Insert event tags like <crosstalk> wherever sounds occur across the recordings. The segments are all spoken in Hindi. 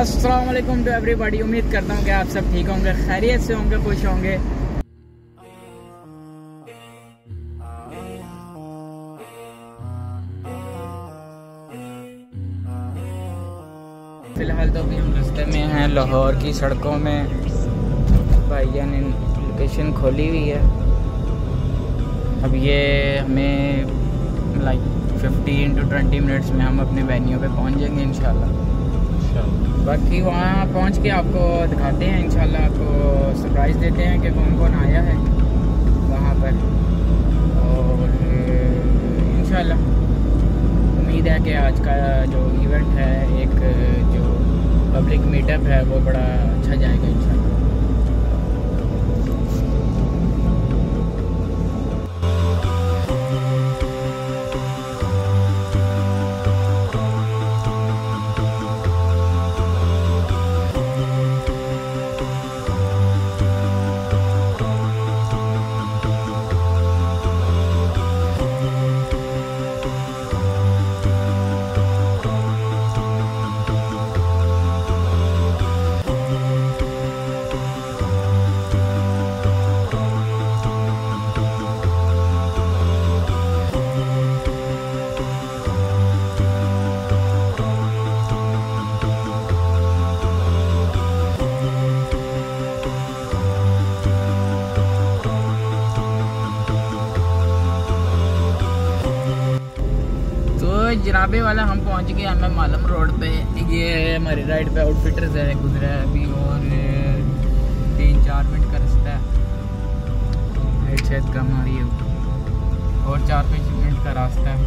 असलम टू एवरीबॉडी उम्मीद करता हूँ कि आप सब ठीक होंगे, खैरियत से होंगे, खुश होंगे। फ़िलहाल तो अभी हम रास्ते में हैं, लाहौर की सड़कों में। भाईया ने लोकेशन खोली हुई है। अब ये हमें like fifteen to twenty minutes में हम अपने वेन्यू पे पहुँच जाएँगे इंशाल्लाह। बाकी वहाँ पहुँच के आपको दिखाते हैं, इंशाल्लाह आपको सरप्राइज़ देते हैं कि कौन कौन आया है वहाँ पर। और, इंशाल्लाह, उम्मीद है कि आज का जो इवेंट है, एक जो पब्लिक मीटअप है, वो बड़ा अच्छा जाएगा, इंशाल्लाह। जनाबे वाला हम पहुँच गए हमें मालम रोड पे। ये हमारे राइड पे आउटफिटर्स है, गुजरा है अभी और तीन चार मिनट का रास्ता है। कम आ रही है। और चार पाँच मिनट का रास्ता है।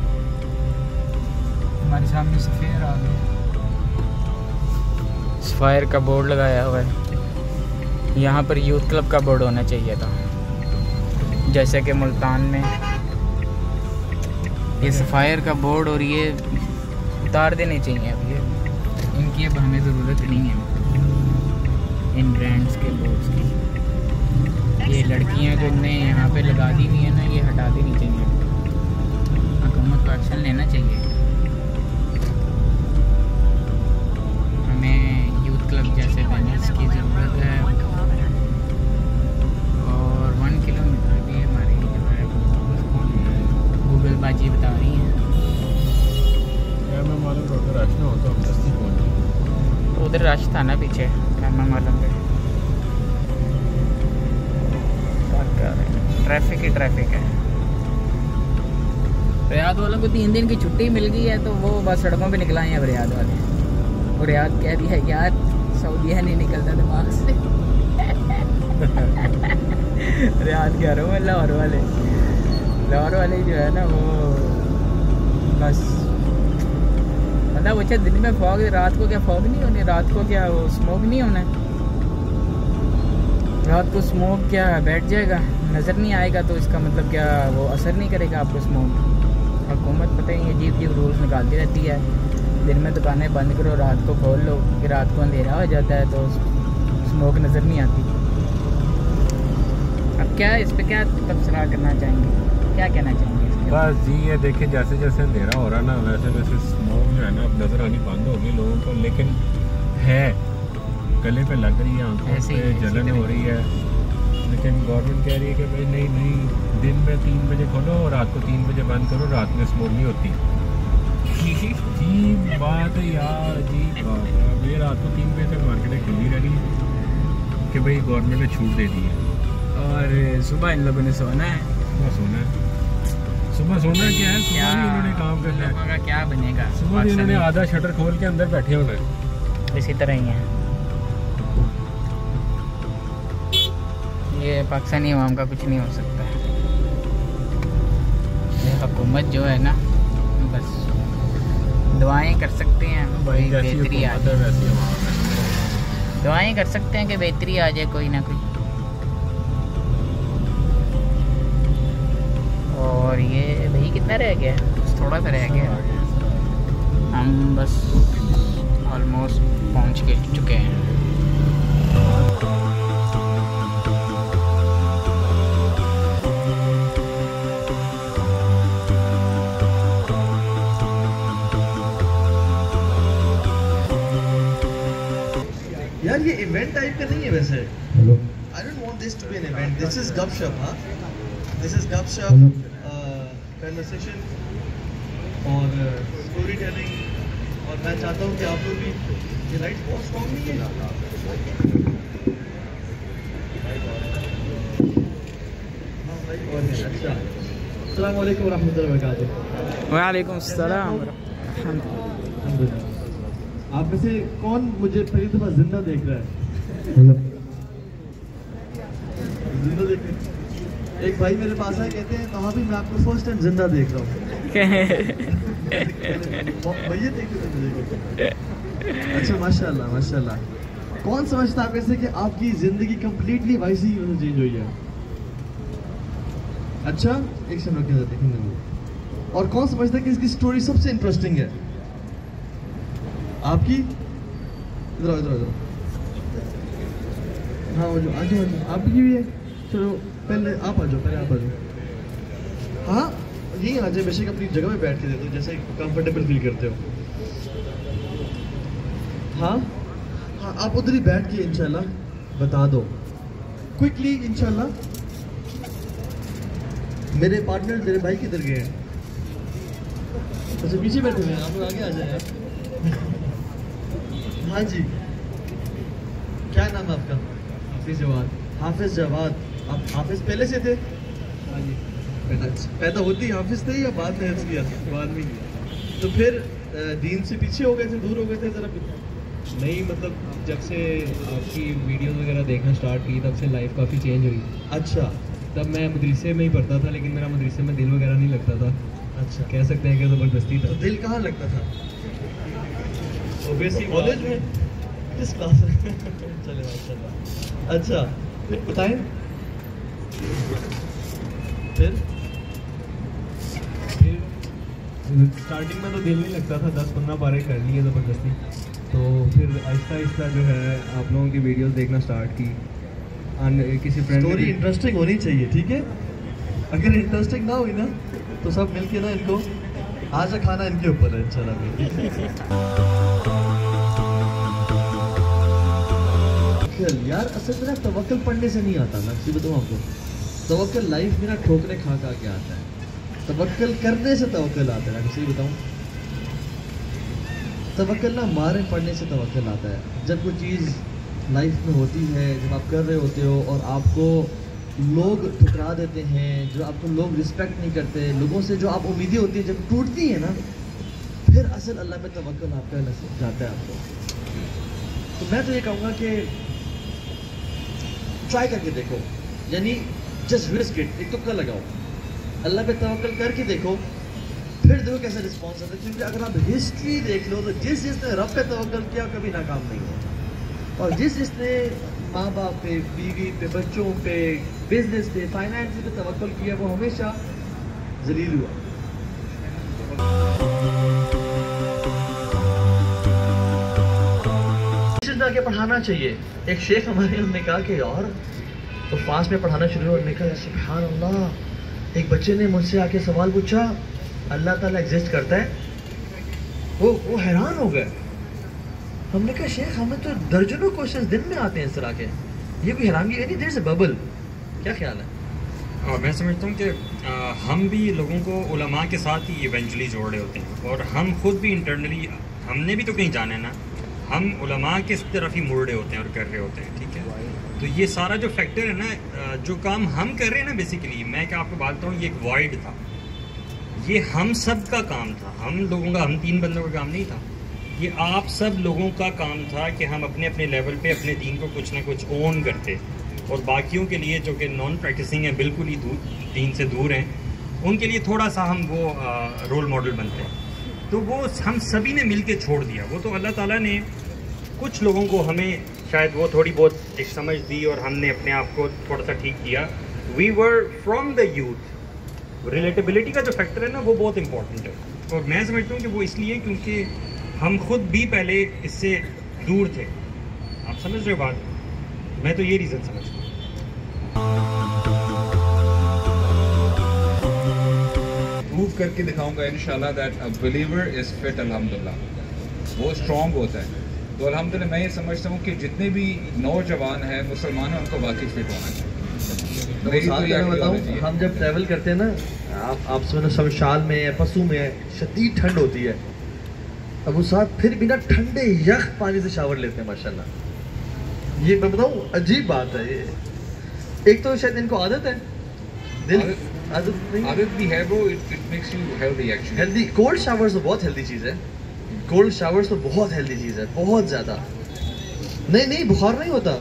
हमारे सामने सफ़ेर आ गया। सफ़ायर का बोर्ड लगाया हुआ है। यहाँ पर यूथ क्लब का बोर्ड होना चाहिए था। जैसे कि मुल्तान में ये सफ़ायर का बोर्ड और ये उतार देने चाहिए अब ये। इनकी अब हमें ज़रूरत नहीं है। इन ब्रांड्स के बोर्ड्स की। ये लड़कियाँ जो हमने यहाँ पे लगा दी हुई है ना, ये हटा देनी चाहिए। हुकूमत को एक्शन लेना चाहिए। को तीन दिन की छुट्टी मिल गई है तो वो बस सड़कों पे निकला हैं अब रियाद वाले। और रियाद कह रही है यार सऊदिया नहीं निकलता दिमाग से। <laughs> रियाद कह रहा हूँ लाहौर वाले। लाहौर वाले जो है ना, वो बस मतलब अच्छा दिन में फॉग, रात को क्या फॉग नहीं होनी, रात को क्या वो स्मोक नहीं होना? रात को स्मोक क्या बैठ जाएगा? नज़र नहीं आएगा तो इसका मतलब क्या वो असर नहीं करेगा आपको स्मोक हुकूमत पता ही अजीब अजीब रूल्स निकालती रहती है। दिन में दुकानें बंद करो रात को खोल लो कि रात को अंधेरा हो जाता है तो स्मोक नज़र नहीं आती। अब क्या इस पर क्या तबसरा करना चाहेंगे? क्या कहना चाहेंगे बस जी ये देखिए जैसे जैसे अंधेरा हो रहा ना वैसे वैसे स्मोक जो है ना अब नज़र आनी बंद हो गई लोगों को लेकिन है। गले पे लग रही है आँखों पे जलन हो रही है। लेकिन गवर्नमेंट कह रही है कि भाई नहीं नहीं दिन में तीन बजे खोलो और रात को तीन बजे बंद करो रात में स्मोक नहीं होती। <laughs> अजीब बात है यार अजीब बात है। अब ये रात को तीन बजे तक मार्केटें खुली रह रही कि भाई गवर्नमेंट ने छूट दे दी है। और सुबह इन लोगों ने सोना है। सुबह सोना है। सुबह सोना क्या है? सुबह इन्होंने काम करना है। का क्या बनेगा? सुबह भी इन्होंने आधा शटर खोल के अंदर बैठे होना है। इसी तरह ही है। ये पाकिस्तानी अवाम का कुछ नहीं हो सकता। हुकूमत जो है ना बस दुआएँ कर सकते हैं जैसी बेहतरी आ जाए दुआएँ कर सकते हैं कि बेहतरी आ जाए कोई ना कोई। और ये भाई कितना रह गया? बस थोड़ा सा रह गया। हम बस ऑलमोस्ट पहुँच के चुके हैं। इवेंट टाइप का नहीं है वैसे। Hello. I don't want this to be an event this is gupshup हाँ दिस इज़ गपशप कन्वर्सेशन और स्टोरी टेलिंग और मैं चाहता हूँ कि आप लोग भी ये लाइट बहुत स्ट्रॉन्ग नहीं है? भाई, और अच्छा अस्सलाम वालेकुम रहमतुल्लाहि व बरकातुहू वालेकुम सलाम आप में से कौन मुझे पहली दफ़ा ज़िंदा देख रहा है? एक भाई मेरे पास आए, कहते हैं, कहा भी मैं आपको फ़र्स्ट टाइम ज़िंदा देख रहा हूँ. अच्छा माशाल्लाह माशाल्लाह। कौन समझता कि आपकी ज़िंदगी कंप्लीटली ही चेंज हुई है? अच्छा एक और कौन समझता है कि इसकी स्टोरी सबसे इंटरेस्टिंग है? आपकी? इधर इधर इधर हाँ वो जो आ जाओ आ जाओ आपकी भी है चलो पहले आप आ जाओ पहले आप आ जाओ। हाँ यही आ जाए बेशक अपनी जगह पे बैठ के दे दो जैसे कंफर्टेबल फील करते हो। हाँ? हाँ आप उधर ही बैठ के इंशाल्लाह बता दो। क्विकली इंशाल्लाह। मेरे पार्टनर मेरे भाई किधर गए हैं? अच्छा पीछे बैठे हुए हैं आप आगे आ जाए। हाँ जी। क्या नाम है आपका? हाफिज जवाद। हाफिज जवाद। आप हाफिज पहले से थे? हाँ जी। पैदा पैदा होती ही हाफिज थे या बाद में हफ्ज किया बाद में तो फिर दीन से पीछे हो गए थे दूर हो गए थे जरा नहीं मतलब जब से आपकी वीडियोस वगैरह देखना स्टार्ट की तब से लाइफ काफ़ी चेंज हुई। अच्छा। तब मैं मदरसे में ही पढ़ता था लेकिन मेरा मदरसे में दिल वगैरह नहीं लगता था। अच्छा। कह सकते हैं कि ज़बरदस्ती तो था दिल कहाँ लगता था? कॉलेज में? किस क्लास में? <laughs> चले माशाल्लाह अच्छा फिर बताएँ फिर? फिर? स्टार्टिंग में तो दिल नहीं लगता था दस पंद्रह बारह कर लिए ज़बरदस्ती। तो फिर आहिस्ता आहिस्ता जो है आप लोगों की वीडियोस देखना स्टार्ट की। अन- किसी फ्रेंड स्टोरी इंटरेस्टिंग होनी चाहिए ठीक है? अगर इंटरेस्टिंग ना हुई ना तो सब मिलके ना इनको आज का खाना इनके ऊपर है इंशाल्लाह। चल यार, असल में ना तवक्कल पढ़ने से नहीं आता ना सही बताऊँ आपको। तवक्कल लाइफ में ना ठोकरे खा खा के आता है। तवक्कल करने से तवक्कल आता है सही बताऊँ। तवक्कल ना मारे पढ़ने से तवक्कल आता है। जब कोई चीज़ लाइफ में होती है, जब आप कर रहे होते हो और आपको लोग ठुकरा देते हैं, जो आपको लोग रिस्पेक्ट नहीं करते, लोगों से जो आप उम्मीदें होती हैं, जब टूटती हैं ना, फिर असल अल्लाह में तवक्ल आपका जाता है आपको। तो मैं तो ये कहूँगा कि ट्राई करके देखो। यानी जस्ट रिस्क इट एक तुक्का लगाओ। अल्लाह पे तवक्कल करके देखो, फिर देखो कैसा रिस्पॉन्स आता है। क्योंकि अगर आप हिस्ट्री देख लो तो जिस जिसने रब पे तवक्कल किया, कभी नाकाम नहीं हुआ। और जिस जिसने माँ बाप पे, बीवी पे, बच्चों पे बिज़नेस पे फाइनेंस पे तवक्कल किया, वो हमेशा जलील हुआ। आगे पढ़ाना चाहिए? एक शेख हमारे उन्होंने कहा कि यार तो फास्ट में पढ़ाना शुरू हुआ, उन्होंने कहा सुभान अल्लाह एक बच्चे ने मुझसे आके सवाल पूछा, अल्लाह ताला एग्जिस्ट करता है? वो वो हैरान हो गए। हमने कहा, शेख, हमें तो दर्जनों क्वेश्चंस दिन में आते हैं इस तरह के। ये भी हैरानगी है नहीं? देर से बबल क्या ख्याल है? और मैं समझता हूँ कि हम भी लोगों को उलमा के साथ ही इवेंचुअली जोड़ रहे होते हैं। और हम खुद भी इंटरनली हमने भी तो कहीं जाना है ना। हम उलमा के तरफ़ ही मुड़ रहे होते हैं और कर रहे होते हैं ठीक है? तो ये सारा जो फैक्टर है ना जो काम हम कर रहे हैं ना बेसिकली मैं क्या आपको बात बताऊँ ये एक वॉइड था। ये हम सब का काम था। हम लोगों का हम तीन बंदों का काम नहीं था। ये आप सब लोगों का काम था कि हम अपने अपने लेवल पे अपने दीन को कुछ ना कुछ ओन करते। और बाकियों के लिए जो कि नॉन प्रैक्टिसिंग है बिल्कुल ही दूर दीन से दूर हैं उनके लिए थोड़ा सा हम वो आ, रोल मॉडल बनते हैं। तो वो हम सभी ने मिल के छोड़ दिया। वो तो अल्लाह ताला ने कुछ लोगों को हमें शायद वो थोड़ी बहुत एक समझ दी और हमने अपने आप को थोड़ा सा ठीक किया। We were from the youth relatability का जो फैक्टर है ना, वो बहुत इंपॉर्टेंट है। और मैं समझता हूँ कि वो इसलिए क्योंकि हम खुद भी पहले इससे दूर थे। आप समझ रहे हो बात? मैं तो ये रीज़न समझता हूँ। प्रूव करके दिखाऊँगा इंशाल्लाह that a believer is fit अल्हम्दुलिल्लाह वो स्ट्रांग होता है। तो अल्हम्दुलिल्लाह मैं ये समझता हूँ कि जितने भी नौजवान हैं मुसलमान हैं उनको वाकई फिट होना चाहिए तो तो बताऊँ। हम जब ट्रैवल करते हैं ना आप आप सुनो सब शाल में है पशु में है शदीद ठंड होती है। अब उस साथ फिर बिना ठंडे यख पानी से शावर लेते हैं माशाल्लाह। ये मैं बताऊँ अजीब बात है ये। एक तो शायद इनको आदत है। दिल आदत- आदत नहीं आदत भी है वो it makes you healthy actually healthy cold showers तो बहुत हेल्दी चीज़ है। कोल्ड शावर्स तो बहुत हेल्दी चीज़ है बहुत ज़्यादा। नहीं नहीं बुखार नहीं होता।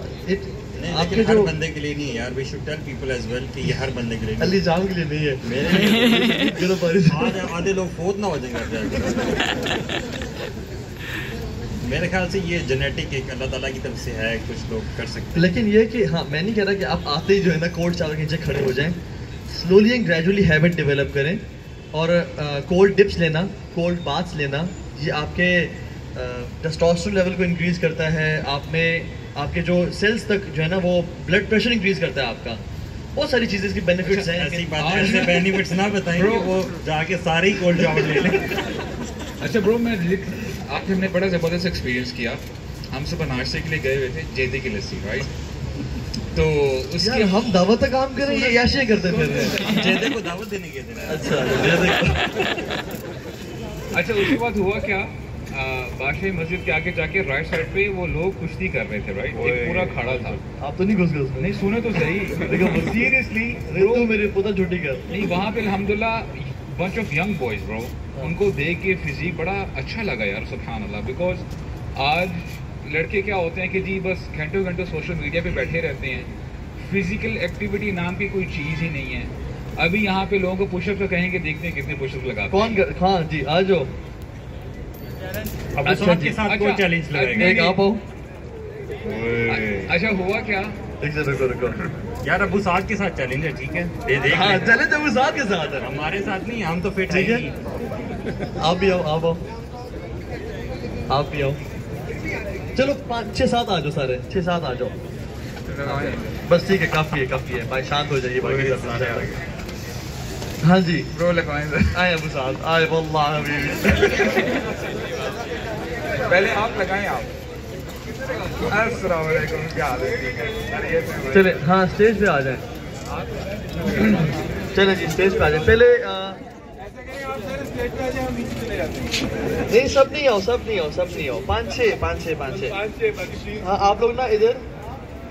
नहीं आपके हर जो बंदे के लिए नहीं है यार we should tell people as well कि ये हर बंदे के लिए नहीं। अली जाम के लिए नहीं है। मेरे पानी <laughs> से। आधे आधे लोग फोत ना हो जाएँगे मेरे ख्याल से ये जेनेटिक एक अल्लाह ताला की तरफ़ से है कुछ लोग कर सकते हैं। लेकिन ये कि हाँ मैं नहीं कह रहा कि आप आते ही जो है ना कोल्ड शावर के नीचे खड़े हो जाएँ। Slowly and gradually habit develop करें। और कोल्ड डिप्स लेना कोल्ड बाथ्स लेना ये आपके टेस्टोस्टेरोन लेवल को इंक्रीज करता है आप में आपके जो सेल्स तक जो है ना वो ब्लड प्रेशर इंक्रीज करता है आपका। बहुत सारी चीज़ें इसकी बेनिफिट्स हैं। ऐसी बात ऐसे बेनिफिट्स ना बताएँ कि वो जाके सारे ही कोल्ड शावर ले लें। अच्छा ब्रो मैं आपने हमने बड़ा ज़बरदस्त एक्सपीरियंस किया। हम सुबह नाश्ते के लिए गए हुए थे जेदे की लस्सी राइट तो उसके यार हम दावत का काम करें ये याशियाँ करते फिर हैं। जेदे को दावत देने गए थे। अच्छा देखो अच्छा उसके बाद हुआ क्या? बादशाही मस्जिद के आगे जाके राइट साइड पे वो लोग कुश्ती कर रहे थे राइट एक पूरा खड़ा था। आप तो नहीं घुस गए नहीं सुने तो सही। सीरियसली तो मेरे पुत्र छुट्टी कर। नहीं वहाँ पे अलहमदुल्ला bunch of young boys bro उनको देख के फिजिक बड़ा अच्छा लगा यार सुबहान अल्लाह बिकॉज़ आज लड़के क्या होते हैं कि जी बस घंटों घंटों सोशल मीडिया पे बैठे रहते हैं। फ़िज़िकल एक्टिविटी नाम की कोई चीज़ ही नहीं है। अभी यहाँ पे लोगों को पुशअप तो कहेंगे देखते हैं कितने पुशअप लगाते कौन कर हाँ जी आ जाओ। अच्छा अच्छा के साथ अच्छा, चैलेंज लगाएगा। एक आप अच्छा हुआ क्या? एक से रुको रुको। यार अबू साद के साथ चैलेंज है ठीक है? दे देख हाँ लेना। चले जब साथ के साथ है। हमारे साथ नहीं हम तो फिट ठीक है। आप भी आओ आप आओ। आप भी आओ। चलो पाँच छः सात आ जाओ सारे। छः सात आ जाओ। बस ठीक है काफ़ी है काफ़ी है। भाई शांत हो जाइए बाकी गए। हाँ जी। लिखवाएँ सर आए अबू साहब आए वल्लाह पहले आप लगाएँ आप। अस्सलाम वालेकुम क्या हाल है? ठीक खैरियत से? चले हाँ स्टेज पे आ जाए। चले जी स्टेज पे आ जाए। पहले आ, नहीं सब नहीं आओ सब नहीं आओ सब नहीं आओ। पाँच छः पाँच छः पाँच छः। हाँ आप लोग ना इधर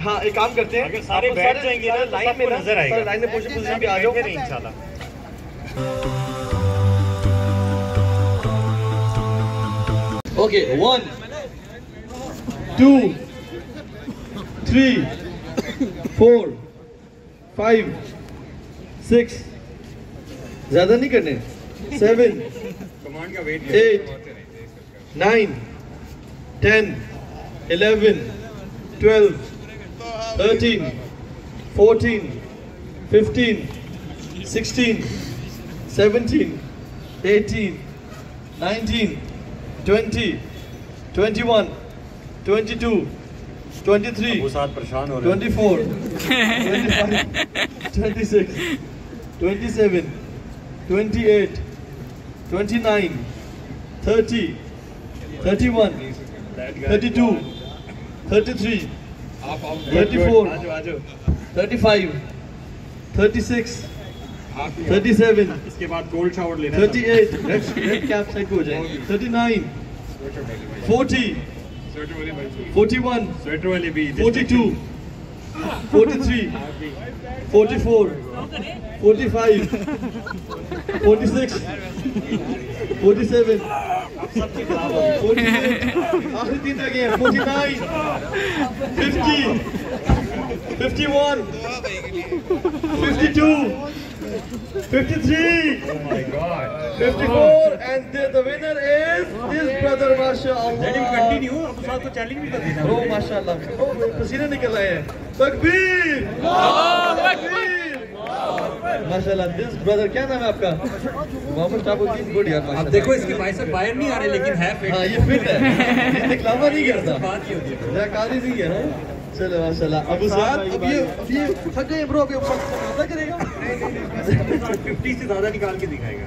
हाँ एक काम करते हैं सारे बैठ जाएँगे ना, लाइन में नज़र आएगा। लाइन में पोजीशन पे आ जाओ। इंशाल्लाह। Okay, one, two, three, four, five, six. ज़्यादा नहीं करने। Seven eight nine ten eleven twelve thirteen fourteen fifteen sixteen seventeen eighteen nineteen twenty twenty one twenty two twenty three परेशान हो रहे हैं। 24, 25, 26, 27, 28, 29, 30, 31, 32, 33, आप आप 34, 35, 36, 37, इसके बाद कोल्ड शावर लेना 38, रेड रेड कैप पे हो जाए 39, 40, 41, स्वेटर वाले। भी 42, 43, 44, 45, 46, 47, 48, आखिरी तीन रह गए हैं। 49, 50, 51, 52, 53, Oh my god. 54, and the, the winner is this brother, mashallah. Continue Abu Saad को चैलेंज भी कर देना। ओ माशाल्लाह ओ पसीने निकल रहे हैं तकबीर। तकबीर। माशाल्लाह दिस ब्रदर क्या नाम है आपका? मोहम्मद शाहबुद्दीन गुड यार अब देखो इसके भाई से बाहर नहीं आ रहे लेकिन है फिट हाँ ये फिट है। ये दिखलावा नहीं करता। बात ही होती है। जरा कारी नहीं है ना? चलो माशाल्लाह अबू साद अब ये अब ये थक गए ब्रो अभी ऊपर पता करेगा फिफ्टी से ज्यादा निकाल के दिखाएगा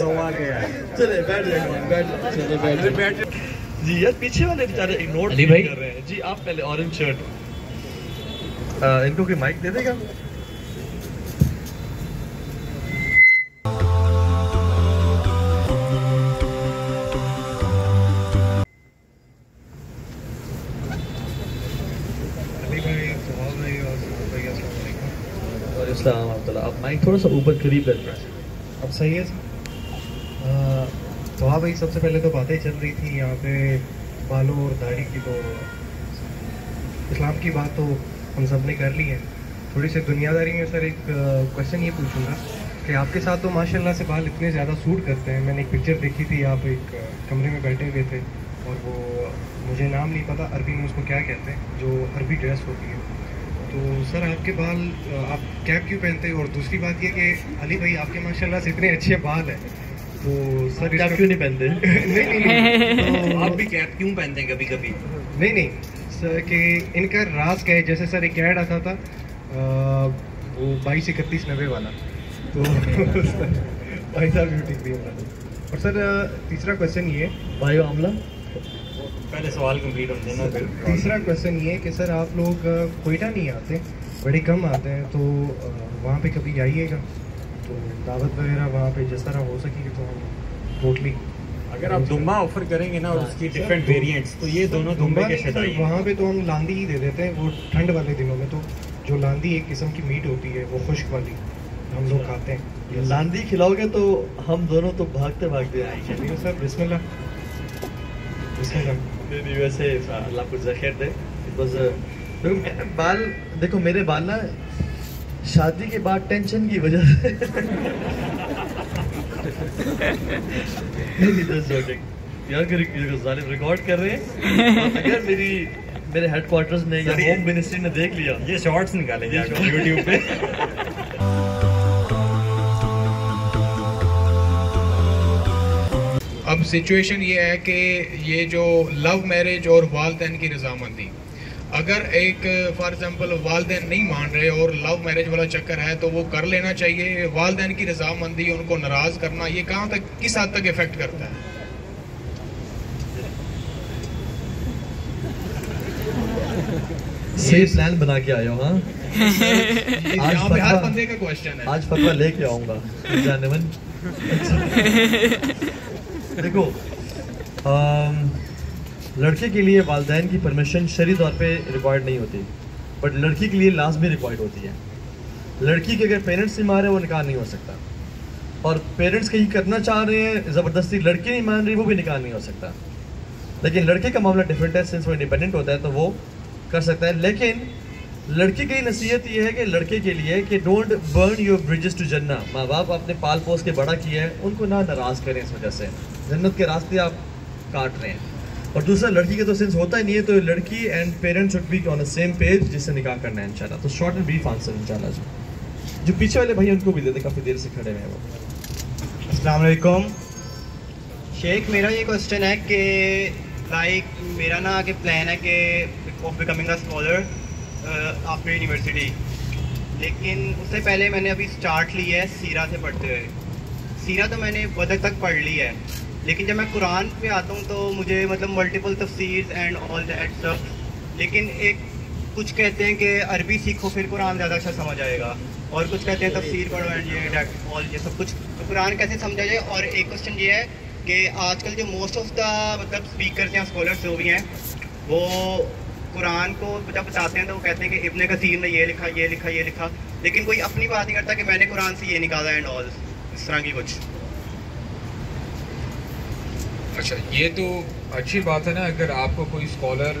जवाल गया चले बैठ जाए बैठ जाए चले बैठ जाए बैठ जी यार पीछे वाले बेचारे इग्नोर अली भाई। कर रहे हैं जी आप पहले ऑरेंज शर्ट इनको कोई माइक दे देगा माइक थोड़ा सा ऊपर करीब कर अब सही है तो हाँ भाई, सबसे पहले तो बातें चल रही थी यहाँ पे बालों और दाढ़ी की तो इस्लाम की बात तो हम सबने कर ली है। थोड़ी सी दुनियादारी में, सर, एक क्वेश्चन ये पूछूँगा कि आपके साथ तो माशाल्लाह से बाल इतने ज़्यादा सूट करते हैं। मैंने एक पिक्चर देखी थी, आप एक कमरे में बैठे हुए थे और वो मुझे नाम नहीं पता, अरबी में उसको क्या कहते हैं, जो अरबी ड्रेस होती है। तो सर आपके बाल आप कैप क्यों पहनते हैं? और दूसरी बात ये कि अली भाई आपके माशाल्लाह से इतने अच्छे बाल हैं। तो सर इसका- क्यों नहीं पहनते? <laughs> नहीं नहीं नहीं। आप भी कैप क्यों पहनते हैं कभी कभी नहीं नहीं। सर कि इनका राज क्या है? जैसे सर एक ऐड आता था वो बाईस इकतीस नब्बे वाला। तो <laughs> भाई साहब ब्यूटी क्रीम वाला और सर तीसरा क्वेश्चन ये बायो आमला पहले सवाल कंप्लीट होने देना फिर तीसरा क्वेश्चन ये है कि सर आप लोग कोयटा नहीं आते बड़े कम आते हैं तो वहाँ पे कभी आइएगा तो दावत वगैरह वहाँ पे जिस तरह हो सकेगी तो हम टोटली अगर आप दुम्बा ऑफ़र करेंगे ना और उसकी डिफरेंट वेरिएंट्स तो ये दोनों दुम्बे के शदाई हैं वहाँ पे तो हम लांदी ही दे देते हैं वो ठंड वाले दिनों में तो जो लांदी एक किस्म की मीट होती है वो खुश्क वाली हम लोग खाते हैं। लांदी खिलाओगे तो हम दोनों तो भागते भागते आएँगे सर बिस्मिल्लाह। बिस्मिल्लाह। नहीं नहीं वैसे अल्लाह कुछ खैर दे। बस देखो मैं- बाल देखो मेरे बाल ना शादी के बाद टेंशन की वजह से। रिकॉर्ड कर रहे हैं। अगर मेरी मेरे हेडक्वार्टर्स ने या होम मिनिस्ट्री ने देख लिया। ये शॉर्ट्स निकालेंगे shorts- <laughs> यूट्यूब पे। अब सिचुएशन ये है कि ये जो लव मैरिज और वालदेन की रजामंदी। अगर एक फॉर एग्जांपल वालदेन नहीं मान रहे और लव मैरिज वाला चक्कर है तो वो कर लेना चाहिए। वालदेन की रजामंदी उनको नाराज़ करना ये कहाँ तक किस हद तक इफ़ेक्ट करता है? सही प्लान बना के आया हूँ हाँ? <laughs> आज फतवा- बंदे का क्वेश्चन है? आज फतवा लेके आऊँगा जाने मन। <laughs> देखो अम, लड़के के लिए वालदेन की परमिशन शरी तौर पे रिक्वायर्ड नहीं होती बट लड़की के लिए लाजमी रिक्वायर्ड होती है। लड़की के अगर पेरेंट्स नहीं मान रहे वो निकाह नहीं हो सकता। और पेरेंट्स कहीं करना चाह रहे हैं ज़बरदस्ती लड़की नहीं मान रही वो भी निकाह नहीं हो सकता। लेकिन लड़के का मामला डिफरेंट है सिंस वो इंडिपेंडेंट होता है तो वो कर सकता है। लेकिन लड़की की नसीहत ये है कि लड़के के लिए कि don't burn your bridges to जन्ना माँ बाप आपने पाल पोस के बड़ा किया है उनको ना नाराज़ करें इस वजह से। जन्नत के रास्ते आप काट रहे हैं। और दूसरा लड़की के तो सेंस होता ही नहीं है तो लड़की and parents should be on the same page जिससे निकाह करना है इंशाल्लाह। तो शॉर्ट एंड ब्रीफ आंसर इंशाल्लाह जी। जो पीछे वाले भाई उनको भी दे दे काफ़ी देर से खड़े हुए हैं वो। अस्सलाम वालेकुम शेख मेरा ये क्वेश्चन है कि लाइक मेरा ना आगे प्लान है कि of becoming a scholar after university लेकिन उससे पहले मैंने अभी स्टार्ट ली है सीरा से पढ़ते हुए। सीरा तो मैंने बदक तक पढ़ ली है। लेकिन जब मैं कुरान पे आता हूँ तो मुझे मतलब मल्टीपल तफसीर एंड ऑल दैट स्टफ़ लेकिन एक, कुछ कहते हैं कि अरबी सीखो, फिर कुरान ज़्यादा अच्छा समझ आएगा। और कुछ कहते हैं तफसीर पढ़ो एंड ये all ये सब कुछ। तो कुरान कैसे समझा जाए? और एक क्वेश्चन ये है कि आजकल जो मोस्ट ऑफ़ द मतलब स्पीकर या स्कॉलर्स जो भी हैं, वो कुरान को जब बताते हैं तो वो कहते हैं कि इब्ने कसीर ने ये लिखा ये लिखा ये लिखा। लेकिन कोई अपनी बात नहीं करता कि मैंने कुरान से ये निकाला एंड ऑल इस तरह की कुछ। अच्छा ये तो अच्छी बात है ना, अगर आपको कोई स्कॉलर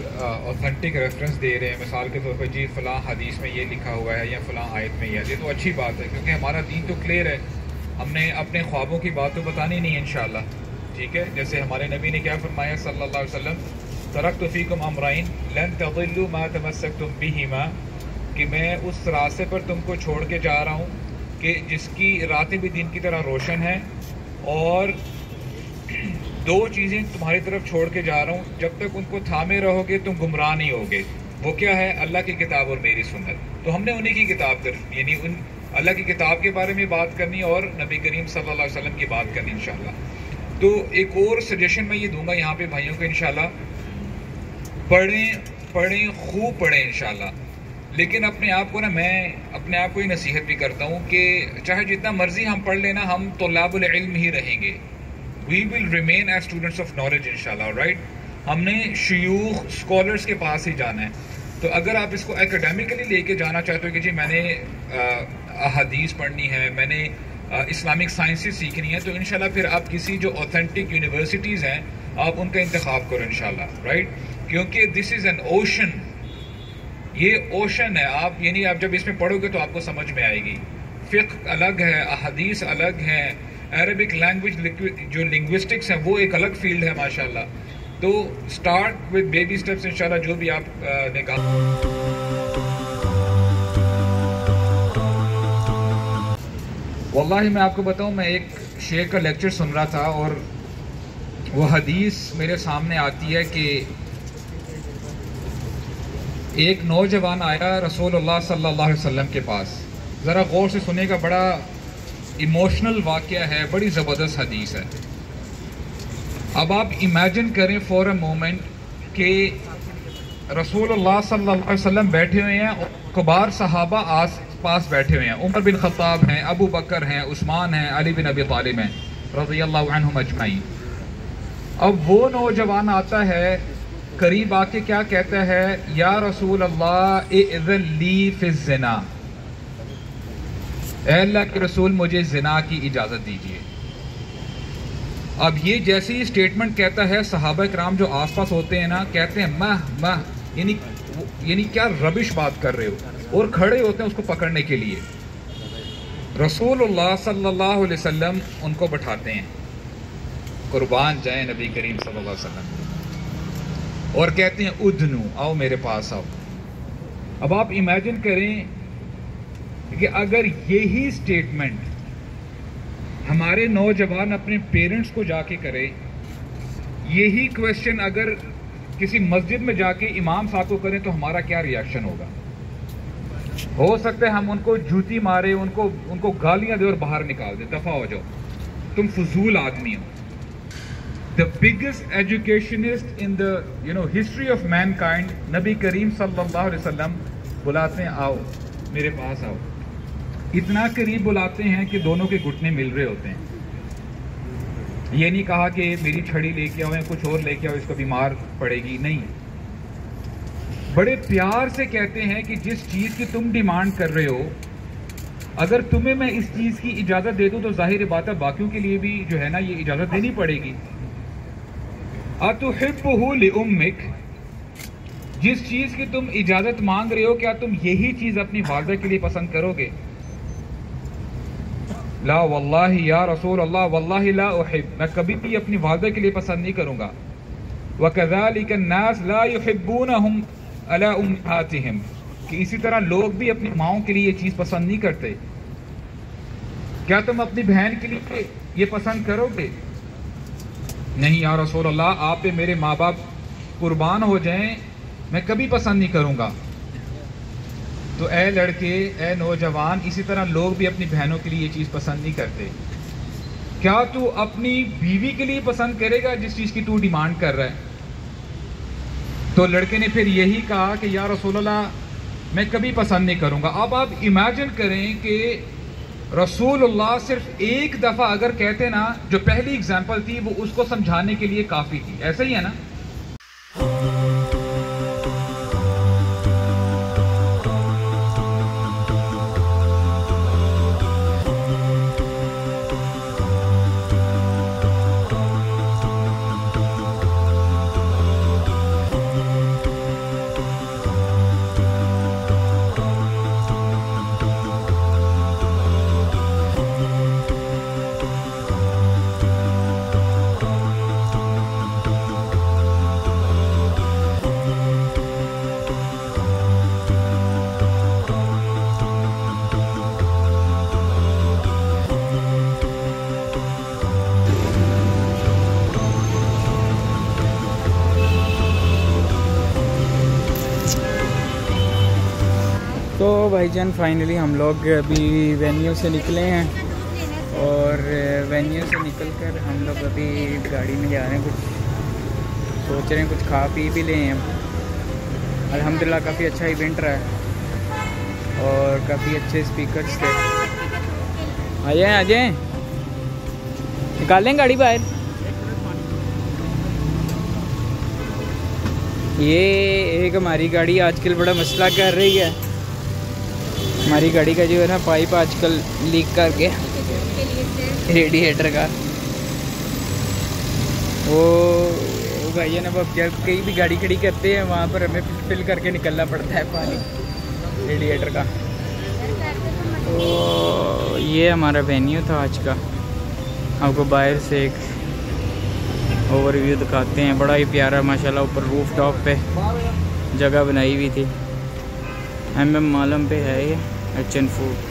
ऑथेंटिक रेफरेंस दे रहे हैं, मिसाल के तौर पर, जी, फ़लाँ हदीस में ये लिखा हुआ है या फ़लाँ आयत में ये है, ये तो अच्छी बात है, क्योंकि हमारा दीन तो क्लियर है। हमने अपने ख्वाबों की बात तो बतानी नहीं है इन ठीक है? जैसे हमारे नबी ने क्या फरमाया अलैहि वसल्लम तरक तफ़ीकुम अमराइन, लन तदिल्लु मा तमस्सकतुम बिहिमा कि मैं उस रास्ते पर तुमको छोड़ के जा रहा हूँ कि जिसकी रातें भी दिन की तरह रोशन हैं, और दो चीज़ें तुम्हारी तरफ़ छोड़ के जा रहा हूँ। जब तक उनको थामे रहोगे, तुम गुमराह नहीं होगे। वो क्या है? अल्लाह की किताब और मेरी सुन्नत। तो हमने उन्हीं की किताब कर, यानी उन अल्लाह की किताब के बारे में बात करनी और नबी करीम सल्लल्लाहु अलैहि वसल्लम की बात करनी, इंशाल्लाह। तो एक और सजेशन मैं ये दूँगा यहाँ पे भाइयों को, इंशाल्लाह। पढ़ें पढ़ें, खूब पढ़ें, इंशाल्लाह। लेकिन अपने आप को ना, मैं अपने आप को ही नसीहत भी करता हूँ कि चाहे जितना मर्ज़ी हम पढ़ लेना हम तो लाबुल ही रहेंगे। We will remain as students of knowledge इंशाल्लाह राइट हमने शयूख स्कॉलर्स के पास ही जाना है। तो अगर आप इसको एकेडमिकली लेके जाना चाहते हो कि जी मैंने अहदीस पढ़नी है, मैंने इस्लामिक साइंसेस सीखनी है तो इनशाला फिर आप किसी जो ऑथेंटिक यूनिवर्सिटीज़ हैं, आप उनका इंतखब करो इनशाला राइट क्योंकि दिस इज़ एन ओशन ये ओशन है। आप, यानी आप जब इसमें पढ़ोगे तो आपको समझ में आएगी। फ़िक अलग है, अहदीस अलग है। अरबिक लैंग्वेज जो लिंग्विस्टिक्स है, वो एक अलग फ़ील्ड है, माशाल्लाह। तो स्टार्ट विद बेबी स्टेप्स इंशाल्लाह, जो भी आप ने कहा वल्लाही, मैं आपको बताऊँ, मैं एक शेख का लेक्चर सुन रहा था और वो हदीस मेरे सामने आती है कि एक नौजवान आया रसूलुल्लाह सल्लल्लाहु अलैहि वसल्लम के पास। ज़रा गौर से सुनेगा बड़ा इमोशनल वाक़ है, बड़ी ज़बरदस्त हदीस है। अब आप इमेजिन करें फॉर अ मोमेंट कि रसूलुल्लाह सल्लल्लाहु अलैहि वसल्लम बैठे हुए हैं कबार सहाबा आस पास बैठे हुए हैं। उमर बिन खत्ताब हैं, अबू बकर हैं, उस्मान हैं, अली बिन अबी तालिब हैं रज़ी अजमाई अब वो नौजवान आता है, करीब आके क्या कहता है, या रसूल अल्लाह ली फिजना अल्लाह के रसूल, मुझे जिना की इजाज़त दीजिए। अब ये जैसे ही स्टेटमेंट कहता है सहाबा कराम जो आसपास होते हैं ना, कहते हैं मह मह यानी यानी क्या रबिश बात कर रहे हो? और खड़े होते हैं उसको पकड़ने के लिए। रसूलुल्लाह सल्लल्लाहु अलैहि वसल्लम उनको बैठाते हैं। कुर्बान जाए नबी करीम सल्लल्लाहु अलैहि वसल्लम। और कहते हैं, उदनू, आओ मेरे पास आओ। अब आप इमेजिन करें कि अगर यही स्टेटमेंट हमारे नौजवान अपने पेरेंट्स को जाके करें, यही क्वेश्चन अगर किसी मस्जिद में जाके इमाम साहब को करें तो हमारा क्या रिएक्शन होगा? हो सकता है हम उनको जूती मारे, उनको उनको गालियाँ दे और बाहर निकाल दे। दफ़ा हो जाओ। तुम फजूल आदमी हो। The biggest educationist in the known history of mankind नबी करीम अलैहि बुलाते हैं आओ, मेरे पास आओ। इतना करीब बुलाते हैं कि दोनों के घुटने मिल रहे होते हैं। ये नहीं कहा कि मेरी छड़ी लेके आओ या कुछ और लेके आओ इसको बीमार पड़ेगी। नहीं। बड़े प्यार से कहते हैं कि जिस चीज़ की तुम डिमांड कर रहे हो, अगर तुम्हें मैं इस चीज़ की इजाज़त दे दूँ तो ज़ाहिर बात है बाकियों के लिए भी जो है ना, ये इजाज़त देनी पड़ेगी। उम्मिक जिस चीज़ की तुम इजाज़त मांग रहे हो, क्या तुम यही चीज़ अपनी वालदा के लिए पसंद करोगे? ला वल्लाही या रसूल अल्लाह वल्लाही ला उहिब। मैं कभी भी अपनी वालदा के लिए पसंद नहीं करूँगा। व कज़ालिक नास ला युहिब्बूनहुम अला उम्महातिहिम कि इसी तरह लोग भी अपनी माओं के लिए ये चीज़ पसंद नहीं करते। क्या तुम अपनी बहन के लिए ये पसंद करोगे? नहीं, या रसूल अल्लाह आप पे मेरे माँ बाप कुर्बान हो जाएँ। मैं कभी पसंद नहीं करूँगा। तो ए लड़के ए नौजवान, इसी तरह लोग भी अपनी बहनों के लिए ये चीज़ पसंद नहीं करते। क्या तू अपनी बीवी के लिए पसंद करेगा जिस चीज़ की तू डिमांड कर रहा है? तो लड़के ने फिर यही कहा कि या रसूलुल्लाह, मैं कभी पसंद नहीं करूँगा। अब आप इमेजिन करें कि रसूलुल्लाह सिर्फ़ एक दफ़ा अगर कहते ना, जो पहली एग्ज़ाम्पल थी, वो उसको समझाने के लिए काफ़ी थी। ऐसा ही है ना? भाईजान फाइनली हम लोग अभी वेन्यू से निकले हैं और वेन्यू से निकल कर हम लोग अभी गाड़ी में जा रहे हैं। कुछ सोच रहे हैं, कुछ खा पी भी लें अल्हम्दुलिल्लाह, काफ़ी अच्छा इवेंट रहा है और काफ़ी अच्छे स्पीकर्स थे। आ जाए आ जाए निकालें गाड़ी बाहर। ये एक हमारी गाड़ी आजकल बड़ा मसला कर रही है। हमारी गाड़ी का जो है ना पाइप आजकल लीक कर गया रेडिएटर का। वो भैया ना जब कहीं भी गाड़ी खड़ी करते हैं, वहाँ पर हमें फिल करके निकलना पड़ता है पानी, रेडिएटर का। तो ये हमारा वेन्यू था आज का। आपको बाहर से एक ओवरव्यू दिखाते हैं। बड़ा ही प्यारा, माशाल्लाह, ऊपर रूफ टॉप पे जगह बनाई हुई थी। एम एम मालम पे है ये। HN4